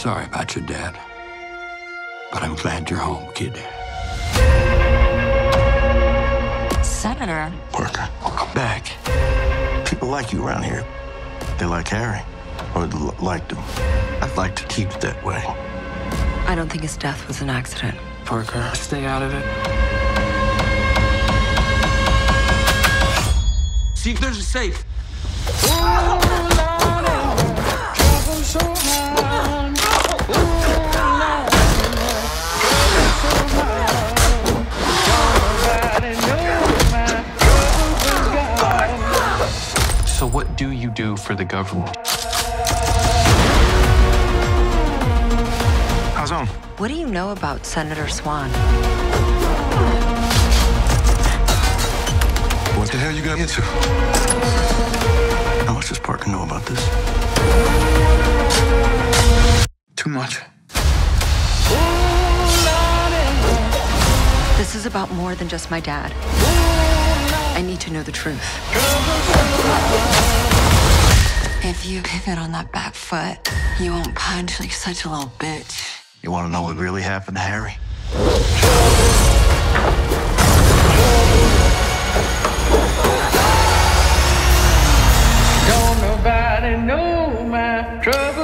sorry about your dad. But I'm glad you're home, kid. Senator? Parker, Welcome back. people like you around here. They like Harry, or l- liked him. I'd like to keep it that way. I don't think his death was an accident. Parker, stay out of it. See if there's a safe. What do you do for the government? How's on? What do you know about Senator Swan? What the hell you got into? How much does Parker know about this? Too much. This is about more than just my dad. I need to know the truth you pivot on that back foot, you won't punch like such a little bitch. You want to know what really happened to Harry? Don't nobody know my trouble.